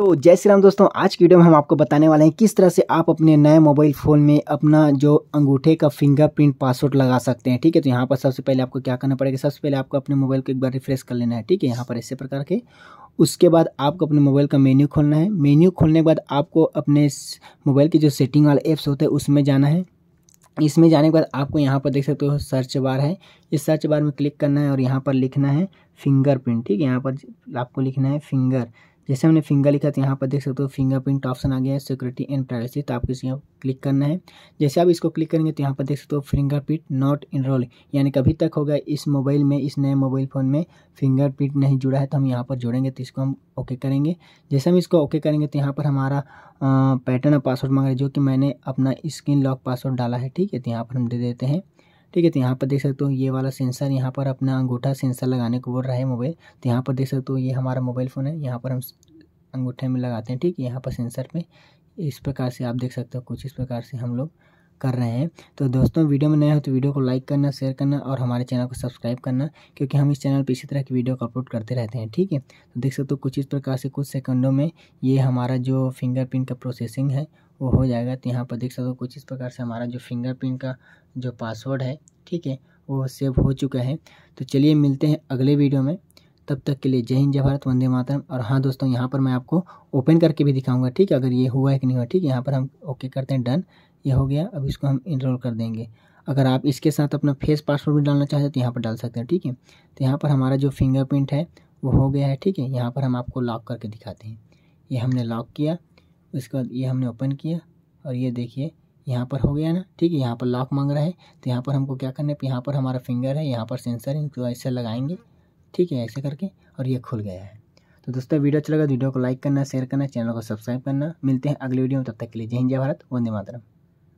तो जय श्री राम दोस्तों, आज की वीडियो में हम आपको बताने वाले हैं किस तरह से आप अपने नए मोबाइल फ़ोन में अपना जो अंगूठे का फिंगरप्रिंट पासवर्ड लगा सकते हैं, ठीक है? तो यहाँ पर सबसे पहले आपको क्या करना पड़ेगा? सबसे पहले आपको अपने मोबाइल को एक बार रिफ्रेश कर लेना है, ठीक है? यहाँ पर इसी प्रकार के। उसके बाद आपको अपने मोबाइल का मेन्यू खोलना है। मेन्यू खोलने के बाद आपको अपने मोबाइल के जो सेटिंग वाले ऐप्स होते हैं, उसमें जाना है। इसमें जाने के बाद आपको यहाँ पर देख सकते हो सर्च बार है। इस सर्च बार में क्लिक करना है और यहाँ पर लिखना है फिंगरप्रिंट ठीक है? यहाँ पर आपको लिखना है फिंगर जैसे हमने फिंगर लिखा तो यहाँ पर देख सकते हो फिंगरप्रिंट ऑप्शन आ गया है सिक्योरिटी एंड प्राइवेसी तो आपको इसे यहाँ क्लिक करना है। जैसे आप इसको क्लिक करेंगे तो यहाँ पर देख सकते हो फिंगरप्रिंट नॉट इनरोल यानी कभी तक होगा इस मोबाइल में, इस नए मोबाइल फ़ोन में फिंगरप्रिंट नहीं जुड़ा है तो हम यहाँ पर जोड़ेंगे तो इसको हम ओके करेंगे। जैसे हम इसको ओके करेंगे तो यहाँ पर हमारा पैटर्न और पासवर्ड मांग जो कि मैंने अपना स्क्रीन लॉक पासवर्ड डाला है, ठीक है तो यहाँ पर हम दे देते हैं। ठीक है तो यहाँ पर देख सकते हो ये वाला सेंसर यहाँ पर अपना अंगूठा सेंसर लगाने को बोल रहा है मोबाइल तो यहाँ पर देख सकते हो ये हमारा मोबाइल फ़ोन है, यहाँ पर हम अंगूठे में लगाते हैं, ठीक है, यहाँ पर सेंसर पे। इस प्रकार से आप देख सकते हो, कुछ इस प्रकार से हम लोग कर रहे हैं। तो दोस्तों, वीडियो में नए हो तो वीडियो को लाइक करना, शेयर करना और हमारे चैनल को सब्सक्राइब करना, क्योंकि हम इस चैनल पर इसी तरह की वीडियो को अपलोड करते रहते हैं, ठीक है? तो देख सकते हो कुछ इस प्रकार से कुछ सेकंडों में ये हमारा जो फिंगरप्रिंट का प्रोसेसिंग है, वो हो जाएगा। तो यहाँ पर देख सकते हो कुछ इस प्रकार से हमारा जो फिंगरप्रिंट का जो पासवर्ड है, ठीक है, वो सेव हो चुका है। तो चलिए मिलते हैं अगले वीडियो में। तब तक के लिए जय हिंद, जय भारत, वंदे मातरम। और हाँ दोस्तों, यहाँ पर मैं आपको ओपन करके भी दिखाऊँगा, ठीक है? अगर ये हुआ है कि नहीं हुआ, ठीक है? यहाँ पर हम ओके करते हैं, डन। ये हो गया। अब इसको हम इनरोल कर देंगे। अगर आप इसके साथ अपना फेस पासवर्ड भी डालना चाहते हैं तो यहाँ पर डाल सकते हैं, ठीक है? तो यहाँ पर हमारा जो फिंगरप्रिंट है, वो हो गया है, ठीक है? यहाँ पर हम आपको लॉक करके दिखाते हैं। ये हमने लॉक किया, उसके बाद ये हमने ओपन किया, और ये देखिए, यहाँ पर हो गया ना, ठीक है? यहाँ पर लॉक मांग रहा है। तो यहाँ पर हमको क्या करना है? यहाँ पर हमारा फिंगर है, यहाँ पर सेंसर है इनको ऐसे लगाएँगे, ठीक है? ऐसे करके, और ये खुल गया है। तो दोस्तों, वीडियो अच्छा लगा वीडियो को लाइक करना शेयर करना चैनल को सब्सक्राइब करना। मिलते हैं अगले वीडियो में, तब तक के लिए जय हिंद, जय भारत, वंदे मातरम।